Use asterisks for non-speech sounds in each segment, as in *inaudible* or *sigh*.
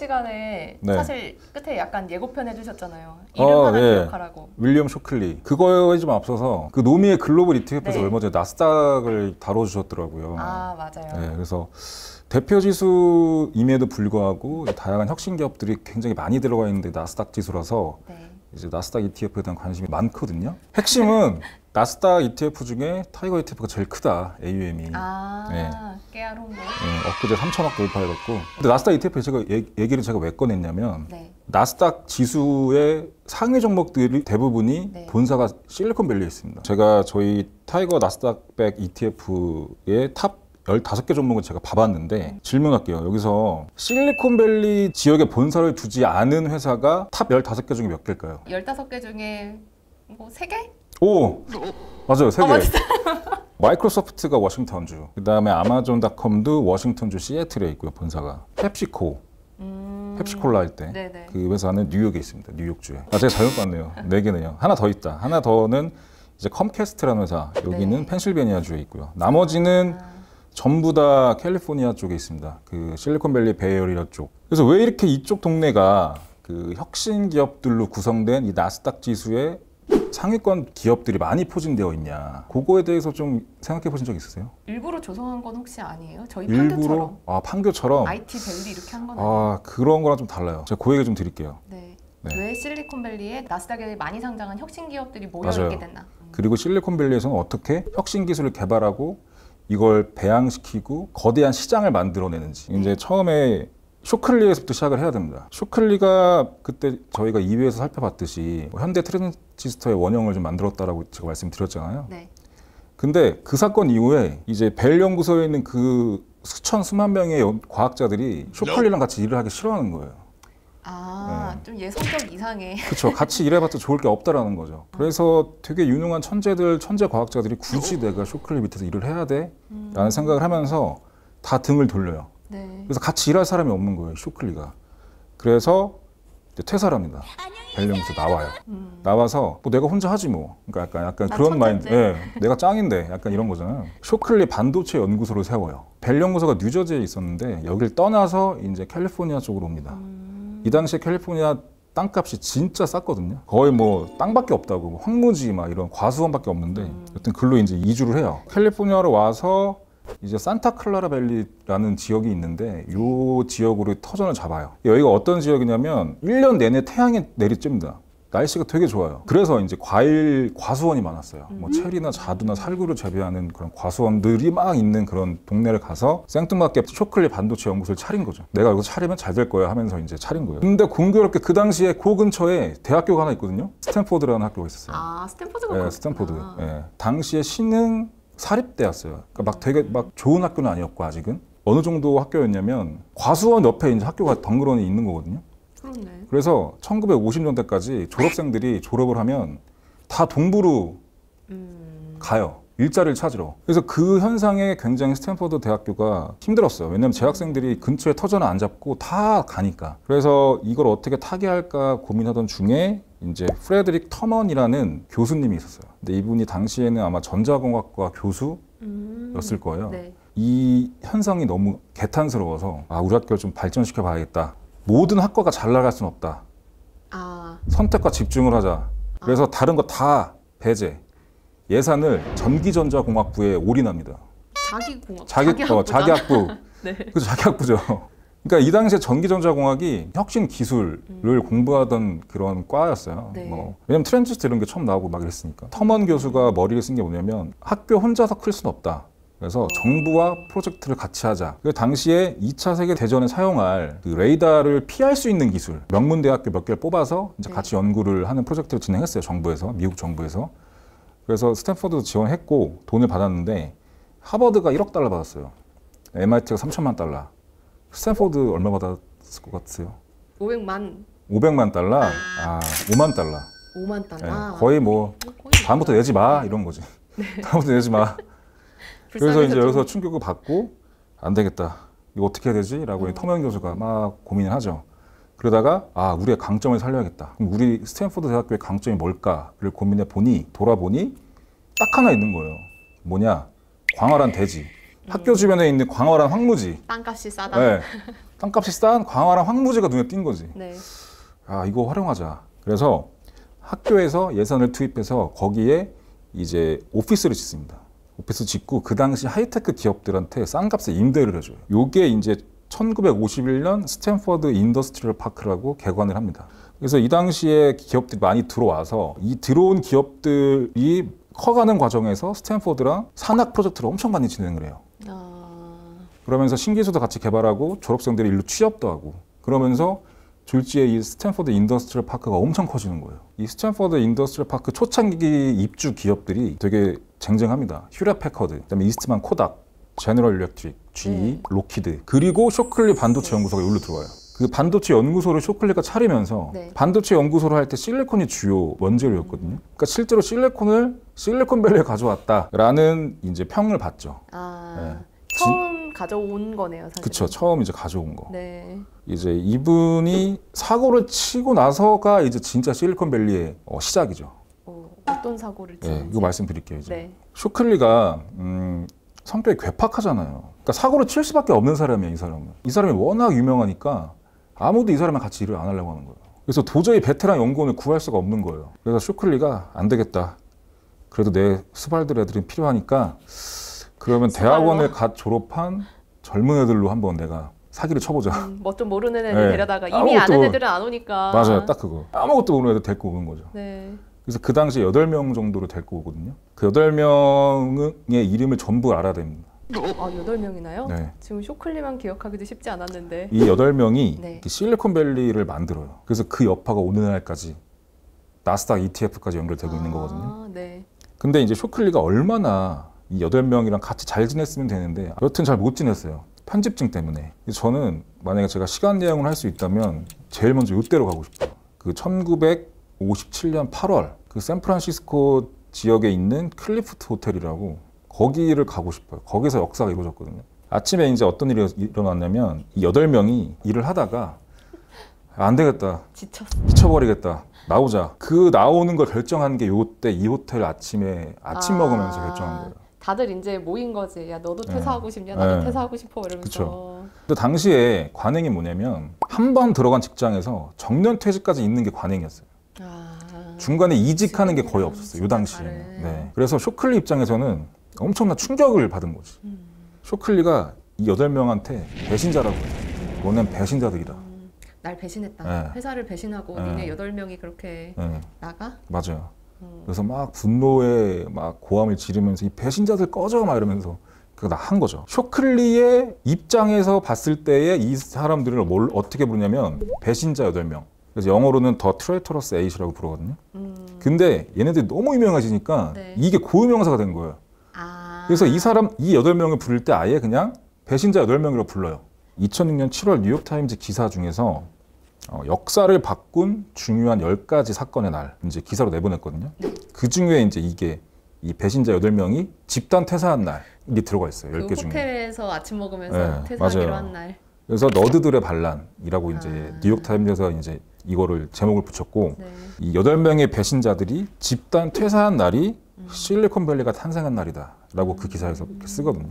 시간에 네. 사실 끝에 약간 예고편 해주셨잖아요. 이름 어, 하나 네. 기억하라고. 윌리엄 쇼클리 그거에 좀 앞서서 그 노미의 글로벌 ETF에서 네. 얼마 전에 나스닥을 다뤄주셨더라고요. 아 맞아요. 네, 그래서 대표 지수임에도 불구하고 다양한 혁신 기업들이 굉장히 많이 들어가 있는데 나스닥 지수라서 네. 이제 나스닥 ETF에 대한 관심이 많거든요. 핵심은 *laughs* 나스닥 ETF 중에 TIGER ETF가 제일 크다 AUM이. 아 네. 깨알 홍보. 예, 엊그제 3천억 돌파해갖고 근데 나스닥 ETF 제가 얘- 얘기를 제가 왜 꺼냈냐면 네. 나스닥 지수의 상위 종목들이 대부분이 네. 본사가 실리콘밸리에 있습니다. 제가 저희 타이거 나스닥백 ETF의 탑 15개 종목을 제가 봐봤는데 질문할게요. 여기서 실리콘밸리 지역에 본사를 두지 않은 회사가 탑 15개 중에 몇 개일까요? 15개 중에 뭐 3개? 오! 맞아요. 3개. 어. *laughs* 마이크로소프트가 워싱턴주, 그 다음에 아마존닷컴도 워싱턴주 시애틀에 있고요, 본사가. 펩시코, 음. 펩시콜라 할 때. 네네. 그 회사는 뉴욕에 있습니다. 뉴욕주에. 아, 제가 잘못 봤네요. 네 개네요. 하나 더 있다. 하나 더는 이제 컴캐스트라는 회사. 여기는 네. 펜실베니아주에 있고요. 나머지는 아, 전부 다 캘리포니아 쪽에 있습니다. 그 실리콘밸리 베이에어리어 쪽. 그래서 왜 이렇게 이쪽 동네가 그 혁신 기업들로 구성된 이 나스닥 지수의 상위권 기업들이 많이 포진되어 있냐. 그거에 대해서 좀 생각해 보신 적 있으세요? 일부러 조성한 건 혹시 아니에요? 저희 일부러 판교처럼 아 판교처럼 IT 밸리 이렇게 한 건 아니에요? 아 그런 거랑 좀 달라요. 제가 그 얘기 좀 드릴게요. 네. 네. 왜 실리콘밸리에 나스닥에 많이 상장한 혁신 기업들이 모여 맞아요. 있게 됐나? 그리고 실리콘밸리에서는 어떻게 혁신 기술을 개발하고 이걸 배양시키고 거대한 시장을 만들어내는지 이제 처음에 쇼클리에서부터 시작을 해야 됩니다. 쇼클리가 그때 저희가 2회에서 살펴봤듯이 뭐 현대 트랜지스터의 원형을 좀 만들었다라고 제가 말씀드렸잖아요. 네. 근데 그 사건 이후에 이제 벨 연구소에 있는 그 수천 수만 명의 연- 과학자들이 쇼클리랑 같이 일을 하기 싫어하는 거예요. 아, 네. 좀 얘 성격 이상해. 그렇죠. 같이 일해봤자 좋을 게 없다라는 거죠. 그래서 되게 유능한 천재들, 천재 과학자들이 굳이 내가 쇼클리 밑에서 일을 해야 돼? 라는 생각을 하면서 다 등을 돌려요. 네. 그래서 같이 일할 사람이 없는 거예요, 쇼클리가. 그래서 이제 퇴사를 합니다. 벨연에서 나와요. 음. 나와서 뭐 내가 혼자 하지 뭐. 그러니까 약간, 약간 나 그런 마인드. 예, 내가 짱인데 약간 이런 거잖아요. 쇼클리 반도체 연구소를 세워요. 벨 연구소가 뉴저지에 있었는데 여길 떠나서 이제 캘리포니아 쪽으로 옵니다. 음. 이 당시에 캘리포니아 땅값이 진짜 쌌거든요. 거의 뭐 땅밖에 없다고 뭐 황무지 막 이런 과수원밖에 없는데 음. 여튼 글로 이제 이주를 해요. 캘리포니아로 와서 이제 산타클라라 밸리라는 지역이 있는데 요 지역으로 터전을 잡아요. 여기가 어떤 지역이냐면 1년 내내 태양이 내리쬐입니다. 날씨가 되게 좋아요. 그래서 이제 과일 과수원이 많았어요. 뭐 체리나 자두나 살구를 재배하는 그런 과수원들이 막 있는 그런 동네를 가서 생뚱맞게 쇼클리 반도체 연구소를 차린 거죠. 내가 이거 차리면 잘 될 거야 하면서 이제 차린 거예요. 근데 공교롭게 그 당시에 그 근처에 대학교가 하나 있거든요. 스탠포드라는 학교가 있었어요. 아, 스탠포드가 예, 그렇구나. 스탠포드. 예. 당시에 신흥 사립대였어요. 그러니까 막 되게 막 좋은 학교는 아니었고 아직은 어느 정도 학교였냐면 과수원 옆에 이제 학교가 덩그러니 있는 거거든요. 그렇네. 그래서 1950년대까지 졸업생들이 졸업을 하면 다 동부로 음. 가요. 일자리를 찾으러. 그래서 그 현상에 굉장히 스탠퍼드 대학교가 힘들었어요. 왜냐하면 재학생들이 근처에 터전을 안 잡고 다 가니까. 그래서 이걸 어떻게 타개할까 고민하던 중에 이제 프레드릭 터먼이라는 교수님이 있었어요. 근데 이분이 당시에는 아마 전자공학과 교수였을 음. 거예요. 네. 이 현상이 너무 개탄스러워서 아 우리 학교를 좀 발전시켜 봐야겠다. 모든 학과가 잘 나갈 수는 없다. 아, 선택과 집중을 하자. 그래서 다른 거 다 배제. 예산을 전기전자공학부에 올인합니다. 자기 공학. 자기 어, 학부잖아. 자기 학부. *laughs* 네. 그 자기 학부죠. 그러니까 이 당시에 전기전자공학이 혁신 기술을 공부하던 그런 과였어요. 네. 뭐 왜냐면 트랜지스터 이런 게 처음 나오고 막 이랬으니까. 터먼 교수가 머리를 쓴 게 뭐냐면 학교 혼자서 클 수는 없다. 그래서 정부와 프로젝트를 같이 하자. 그 당시에 2차 세계 대전에 사용할 그 레이더를 피할 수 있는 기술, 명문 대학교 몇 개를 뽑아서 이제 네. 같이 연구를 하는 프로젝트를 진행했어요. 정부에서, 미국 정부에서. 그래서 스탠퍼드도 지원했고 돈을 받았는데 하버드가 1억 달러 받았어요. MIT가 3천만 달러. 스탠퍼드 얼마 받았을 것 같으세요? 500만, 500만 달러? 아, 5만 달러. 5만 예, 달러. 거의 뭐 거의 다음부터 내지 마 이런 거지. *laughs* 다음부터 내지 마. 그래서 이제 좀- 여기서 충격을 받고 안 되겠다. 이거 어떻게 해야 되지? 라고 이 터먼 교수가 막 고민을 하죠. 그러다가 아 우리의 강점을 살려야겠다. 우리 스탠포드 대학교의 강점이 뭘까를 고민해 보니 돌아보니 딱 하나 있는 거예요. 뭐냐? 광활한 대지. 학교 주변에 있는 광활한 황무지. 땅값이 싸다. 네. 땅값이 싼 광활한 황무지가 눈에 띈 거지. 네. 아 이거 활용하자. 그래서 학교에서 예산을 투입해서 거기에 이제 오피스를 짓습니다. 오피스 짓고 그 당시 하이테크 기업들한테 싼 값에 임대를 해줘요. 요게 이제 1951년 스탠퍼드 인더스트리얼 파크라고 개관을 합니다. 그래서 이 당시에 기업들이 많이 들어와서 이 들어온 기업들이 커가는 과정에서 스탠퍼드랑 산학 프로젝트를 엄청 많이 진행을 해요. 아, 그러면서 신기술도 같이 개발하고 졸업생들이 일로 취업도 하고 그러면서 졸지에 이 스탠퍼드 인더스트리얼 파크가 엄청 커지는 거예요. 이 스탠퍼드 인더스트리얼 파크 초창기 입주 기업들이 되게 쟁쟁합니다. 휴렛 패커드, 그다음에 이스트만 코닥, 제너럴 일렉트릭, GE, 네. 록히드, 그리고 쇼클리 반도체 연구소가 여기로 들어와요. 그 반도체 연구소를 쇼클리가 차리면서 네. 반도체 연구소를 할 때 실리콘이 주요 원재료였거든요. 그러니까 실제로 실리콘을 실리콘밸리에 가져왔다라는 이제 평을 받죠. 아 네. 처음 가져온 거네요, 사실. 그쵸 처음 이제 가져온 거. 네. 이제 이분이 사고를 치고 나서가 이제 진짜 실리콘밸리의 어, 시작이죠. 어, 어떤 사고를 예, 치는지. 이거 말씀드릴게요. 이제 네. 쇼클리가 음, 성격이 괴팍하잖아요. 그러니까 사고를 칠 수밖에 없는 사람이에요. 이 사람은. 이 사람이 워낙 유명하니까 아무도 이 사람이랑 같이 일을 안 하려고 하는 거예요. 그래서 도저히 베테랑 연구원을 구할 수가 없는 거예요. 그래서 쇼클리가 안 되겠다. 그래도 내 수발들 애들은 필요하니까 그러면 수발로? 대학원을 갓 졸업한 젊은 애들로 한번 내가 사기를 쳐보자. 음, 뭐좀 모르는 애들 네. 데려다가 이미 아는 애들은 안 오니까. 맞아요. 딱 그거. 아무것도 모르는 애들 데리고 오는 거죠. 네. 그래서 그 당시에 8명 정도를 데리고 오거든요. 그 8명의 이름을 전부 알아야 됩니다. 아 여덟 명이나요? 네. 지금 쇼클리만 기억하기도 쉽지 않았는데. 이 8명이 네. 실리콘밸리를 만들어요. 그래서 그 여파가 오늘날까지 나스닥 ETF까지 연결되고 있는 거거든요. 아, 네. 근데 이제 쇼클리가 얼마나 이 8명이랑 같이 잘 지냈으면 되는데 여튼 잘 못 지냈어요. 편집증 때문에. 저는 만약에 제가 시간 내용을 할 수 있다면 제일 먼저 이때로 가고 싶어요. 그 1957년 8월 그 샌프란시스코 지역에 있는 클리프트 호텔이라고 거기를 가고 싶어요. 거기서 역사가 이루어졌거든요. 아침에 이제 어떤 일이 일어났냐면 이 8명이 일을 하다가 안 되겠다. 지쳤어. 미쳐버리겠다. 나오자. 그 나오는 걸 결정한 게 요때 이 호텔 아침에 아침 아. 먹으면서 결정한 거예요. 다들 이제 모인 거지. 야 너도 네. 퇴사하고 싶냐? 나도 네. 퇴사하고 싶어 이러면서. 그쵸. 근데 당시에 관행이 뭐냐면 한 번 들어간 직장에서 정년 퇴직까지 있는 게 관행이었어요. 아. 중간에 이직하는 게 거의 없었어요. 요. 다른. 네. 그래서 쇼클리 입장에서는 엄청난 충격을 받은 거지. 음. 쇼클리가 이 여덟 명한테 배신자라고 해요. 너넨 배신자들이다. 음, 날 배신했다. 네. 회사를 배신하고 네. 니네 여덟 명이 그렇게 네, 나가? 맞아요. 음. 그래서 막 분노에 막 고함을 지르면서 이 배신자들 꺼져 막 이러면서 극대노한 거죠. 쇼클리의 입장에서 봤을 때의 이 사람들을 뭘 어떻게 부르냐면 배신자 여덟 명 그래서 영어로는 the traitorous eight이라고 부르거든요. 음. 근데 얘네들이 너무 유명해지니까 네. 이게 고유명사가 된 거예요. 아. 그래서 이 사람 이 여덟 명을 부를 때 아예 그냥 배신자 여덟 명이라고 불러요. 2006년 7월 뉴욕 타임즈 기사 중에서 어, 역사를 바꾼 중요한 10가지 사건의 날 이제 기사로 내보냈거든요. 그 중에 이제 이게 이 배신자 여덟 명이 집단 퇴사한 날 이게 들어가 있어요. 그 10개 중에. 호텔에서 아침 먹으면서 네, 퇴사하기로 맞아요. 한 날. 그래서 nerd들의 반란이라고 이제 아. 뉴욕 타임즈에서 이제 이거를 제목을 붙였고 네. 이 여덟 명의 배신자들이 집단 퇴사한 날이 음. 실리콘밸리가 탄생한 날이다라고 그 기사에서 이렇게 쓰거든요.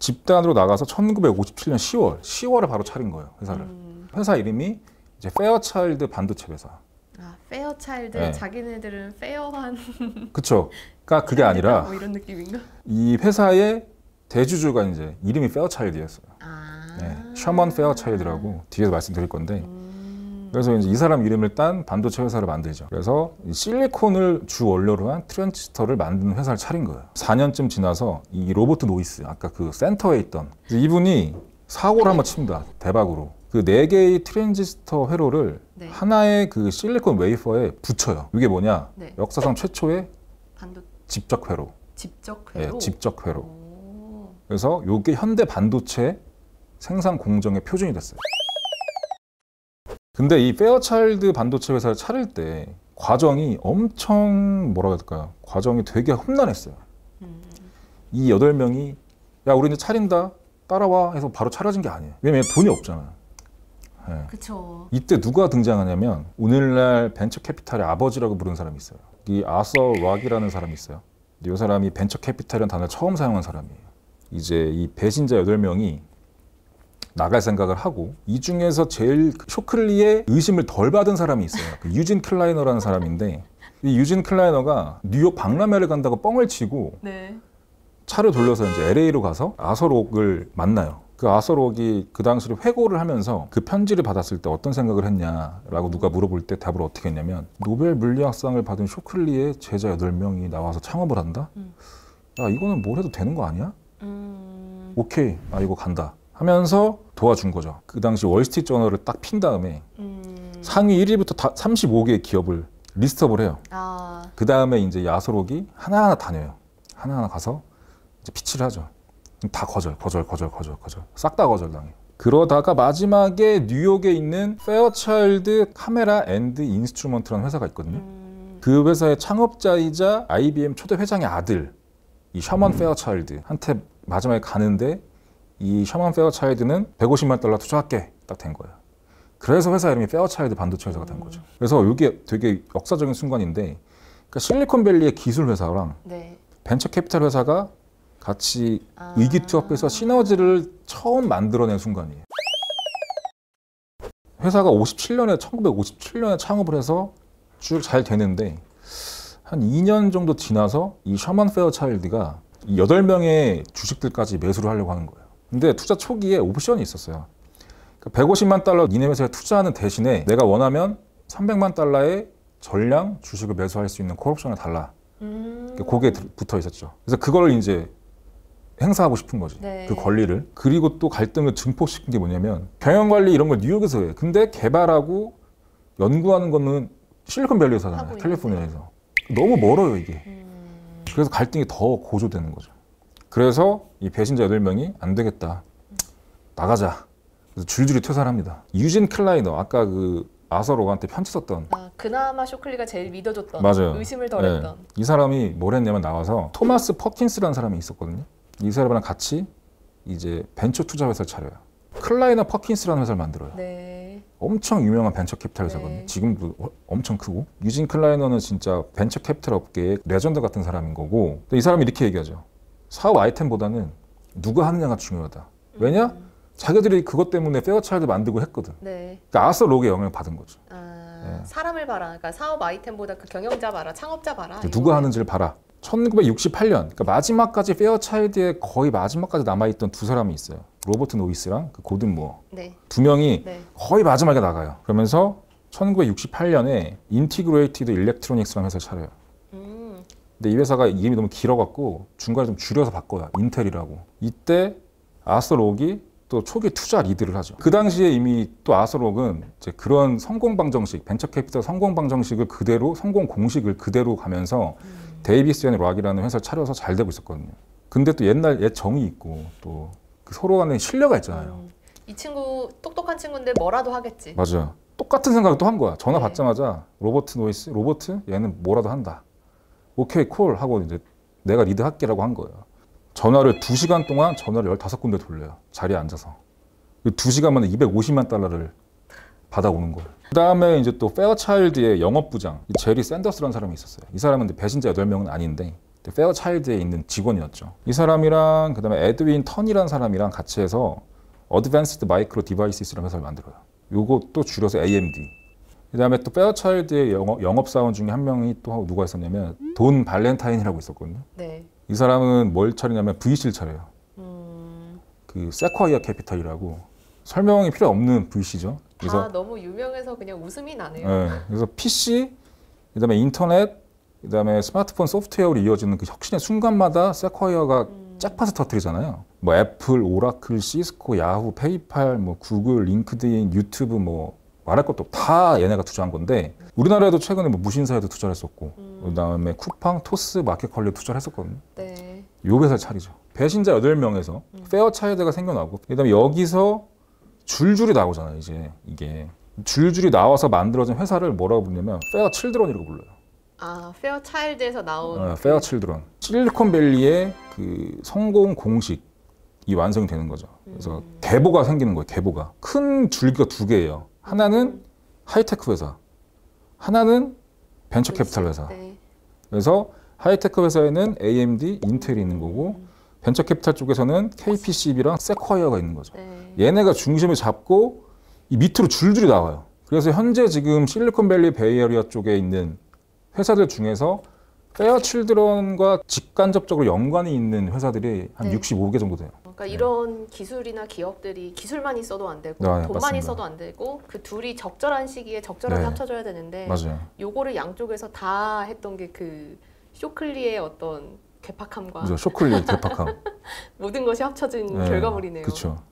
집단으로 나가서 1957년 10월, 10월에 바로 차린 거예요 회사를. 음. 회사 이름이 이제 페어차일드 반도체 회사. 아 페어차일드 네. 자기네들은 fair한 *laughs* 그쵸? 그러니까 그게 아니라 뭐 이런 느낌인가? 이 회사의 대주주가 이제 이름이 페어차일드였어요. 아. 네, 셔먼 페어차일드라고 뒤에서 말씀드릴 건데 음. 그래서 이제 이 사람 이름을 딴 반도체 회사를 만들죠. 그래서 이 실리콘을 주 원료로 한 트랜지스터를 만드는 회사를 차린 거예요. 4년쯤 지나서 이 로버트 노이스, 아까 그 센터에 있던 이분이 사고를 한번 칩니다. 대박으로. 그 네 개의 트랜지스터 회로를 네. 하나의 그 실리콘 웨이퍼에 붙여요. 이게 뭐냐? 네. 역사상 최초의 반도 집적 회로. 직접 예, 회로. 집적 회로. 오. 그래서 이게 현대 반도체 생산 공정의 표준이 됐어요. 근데 이 페어차일드 반도체 회사를 차릴 때 과정이 엄청 뭐라고 해야 될까요? 과정이 되게 험난했어요. 음. 이 여덟 명이 야 우리 이제 차린다 따라와 해서 바로 차려진 게 아니에요. 왜냐면 돈이 없잖아요. 예. 그쵸. 이때 누가 등장하냐면 오늘날 벤처 캐피탈의 아버지라고 부르는 사람이 있어요. 이 아서 락이라는 사람이 있어요. 이 사람이 벤처 캐피탈이라는 단어를 처음 사용한 사람이에요. 이제 이 배신자 8명이 나갈 생각을 하고 이 중에서 제일 쇼클리의 의심을 덜 받은 사람이 있어요. 그 유진 클라이너라는 사람인데 이 유진 클라이너가 뉴욕 박람회를 간다고 뻥을 치고 네. 차를 돌려서 이제 LA로 가서 아서 록을 만나요. 그 아서 록이 그 당시를 회고를 하면서 그 편지를 받았을 때 어떤 생각을 했냐라고 누가 물어볼 때 답을 어떻게 했냐면 노벨 물리학상을 받은 쇼클리의 제자 8명이 나와서 창업을 한다? 음. 야 이거는 뭘 해도 되는 거 아니야? 음. 오케이 나 이거 간다 하면서 도와준 거죠. 그 당시 월스트리트 저널을 딱 핀 다음에 음. 상위 1위부터 다 35개의 기업을 list up을 해요. 아. 그 다음에 이제 아서 록이 하나하나 다녀요. 하나하나 가서 이제 pitch를 하죠. 다 거절, 거절, 거절, 거절, 거절. 싹 다 거절당해요. 그러다가 마지막에 뉴욕에 있는 Fairchild Camera and Instrument라는 회사가 있거든요. 음. 그 회사의 창업자이자 IBM 초대 회장의 아들 이 셔먼 페어차일드한테 마지막에 가는데 이 셔먼 페어차일드는 150만 달러 투자할게 딱 된 거예요. 그래서 회사 이름이 페어차일드 반도체 회사가 된 거죠. 그래서 이게 되게 역사적인 순간인데 그러니까 실리콘밸리의 기술 회사랑 네. 벤처 캐피탈 회사가 같이 아. 의기투합해서 시너지를 처음 만들어낸 순간이에요. 회사가 57년에 1957년에 창업을 해서 쭉 잘 되는데 한 2년 정도 지나서 이 셔먼 페어차일드가 이 8명의 주식들까지 매수를 하려고 하는 거예요. 근데 투자 초기에 옵션이 있었어요. 그러니까 150만 달러 니네 회사에 투자하는 대신에 내가 원하면 300만 달러의 전량 주식을 매수할 수 있는 콜옵션을 달라. 음. 그게 붙어 있었죠. 그래서 그걸 이제 행사하고 싶은 거지. 네. 그 권리를. 그리고 또 갈등을 증폭시킨 게 뭐냐면 경영 관리 이런 걸 뉴욕에서 해. 근데 개발하고 연구하는 거는 실리콘밸리에서 하잖아요. 캘리포니아에서. 너무 멀어요, 이게. 음. 그래서 갈등이 더 고조되는 거죠. 그래서 이 배신자 8명이 안 되겠다. 나가자. 그래서 줄줄이 퇴사합니다. 유진 클라이너, 아까 그 아서 록한테 편지 썼던 아, 그나마 쇼클리가 제일 믿어줬던 맞아요. 의심을 덜했던 네. 이 사람이 뭘 했냐면 나와서 토마스 퍼킨스라는 사람이 있었거든요. 이 사람이랑 같이 이제 벤처 투자 회사를 차려요. 클라이너 퍼킨스라는 회사를 만들어요. 네. 엄청 유명한 벤처 캐피탈 회사거든요. 네. 지금도 어- 엄청 크고 유진 클라이너는 진짜 벤처 캐피탈 업계의 레전드 같은 사람인 거고 이 사람이 이렇게 얘기하죠. 사업 아이템보다는 누가 하느냐가 중요하다. 왜냐? 음. 자기들이 그것 때문에 페어차일드 만들고 했거든. 네. 그러니까 아서 록의 영향을 받은 거죠. 아, 네. 사람을 봐라. 그러니까 사업 아이템보다 그 경영자 봐라, 창업자 봐라. 누가 하는지를 봐라. 1968년, 그러니까 마지막까지 페어차일드의 거의 마지막까지 남아있던 두 사람이 있어요. 로버트 노이스랑 그 고든 무어. 네. 두 명이 네. 거의 마지막에 나가요. 그러면서 1968년에 Integrated Electronics라는 회사를 차려요. 음. 근데 이 회사가 이름이 너무 길어갖고 중간에 좀 줄여서 바꿔요. 인텔이라고. 이때 아서 록이 또 초기 투자 리드를 하죠. 그 당시에 이미 또 아서 록은 이제 그런 성공 방정식, 벤처 캐피탈 성공 방정식을 그대로 성공 공식을 그대로 가면서 음. Davis and Rock이라는 회사를 차려서 잘 되고 있었거든요. 근데 또 옛날 옛 정이 있고 또 그 서로 간에 신뢰가 있잖아요. 음. 이 친구 똑똑한 친구인데 뭐라도 하겠지. 맞아요. 똑같은 생각을 또 한 거야. 전화 네. 받자마자 로버트 노이스, 로버트 얘는 뭐라도 한다. 오케이 call 하고 이제 내가 리드할게라고 한 거예요. 전화를 2시간 동안 전화를 15군데 돌려요. 자리에 앉아서. 2시간 만에 250만 달러를 받아오는 거예요. 그 다음에 이제 또 페어차일드의 영업부장 이 제리 샌더스라는 사람이 있었어요. 이 사람은 배신자 8명은 아닌데 페어차일드에 있는 직원이었죠. 이 사람이랑 그 다음에 에드윈 터니라는 사람이랑 같이 해서 Advanced Micro Devices라는 회사를 만들어요. 요것도 줄여서 AMD. 그 다음에 또 페어차일드의 영업, 영업사원 중에 한 명이 또 누가 있었냐면 돈 발렌타인이라고 있었거든요. 네. 이 사람은 뭘 차리냐면 VC를 차려요. 음. 그 세쿼이어 캐피탈이라고 설명이 필요 없는 VC죠. 다 너무 유명해서 그냥 웃음이 나네요. 예, 그래서 PC, 그다음에 인터넷, 그다음에 스마트폰 소프트웨어로 이어지는 그 혁신의 순간마다 세쿼이어가 음. 잭팟을 터트리잖아요. 뭐 애플, 오라클, 시스코, 야후, 페이팔, 뭐 구글, 링크드인, 유튜브 뭐 말할 것도 없- 다 얘네가 투자한 건데 우리나라에도 최근에 뭐 무신사에도 투자를 했었고 음. 그다음에 쿠팡, 토스, 마켓컬리에 투자를 했었거든요. 네. 요 회사를 차리죠. 배신자 8명에서 음. 페어차일드가 생겨나고 그다음에 여기서 줄줄이 나오잖아요. 이제 이게 줄줄이 나와서 만들어진 회사를 뭐라고 부르냐면 Fairchildren이라고 불러요. 아, 페어 차일드에서 나온 어, Fairchildren. 실리콘밸리의 그 성공 공식이 완성이 되는 거죠. 그래서 음. 계보가 생기는 거예요. 계보가 큰 줄기가 두 개예요. 하나는 하이테크 회사, 하나는 벤처 캐피탈 회사. 네. 그래서 하이테크 회사에는 AMD, 인텔이 있는 거고 벤처 캐피탈 쪽에서는 KPCB랑 세쿼이어가 있는 거죠. 네. 얘네가 중심을 잡고 이 밑으로 줄줄이 나와요. 그래서 현재 지금 실리콘밸리 베이에리아 쪽에 있는 회사들 중에서 Fairchildren과 직간접적으로 연관이 있는 회사들이 한 네. 65개 정도 돼요. 그러니까 이런 기술이나 기업들이 기술만 있어도 안 되고 네, 돈만 맞습니다. 있어도 안 되고 그 둘이 적절한 시기에 적절하게 네. 합쳐져야 되는데 맞아요. 요거를 양쪽에서 다 했던 게 그 쇼클리의 어떤 괴팍함과 그죠. 쇼클리 대팍함. *laughs* 모든 것이 합쳐진 네, 결과물이네요. 그렇죠.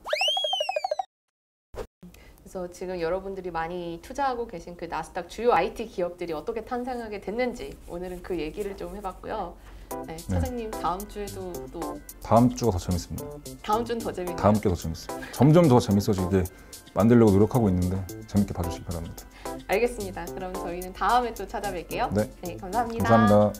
그래서 지금 여러분들이 많이 투자하고 계신 그 나스닥 주요 IT 기업들이 어떻게 탄생하게 됐는지 오늘은 그 얘기를 좀 해봤고요. 네, 차장님 다음 주에도 또 다음 주가 더 재밌습니다. 다음 주는 더 재밌네요. 다음 주가 더 재밌어요. 점점 더 재밌어지게 만들려고 노력하고 있는데 재밌게 봐주시기 바랍니다. 알겠습니다. 그럼 저희는 다음에 또 찾아뵐게요. 네. 네 감사합니다. 감사합니다.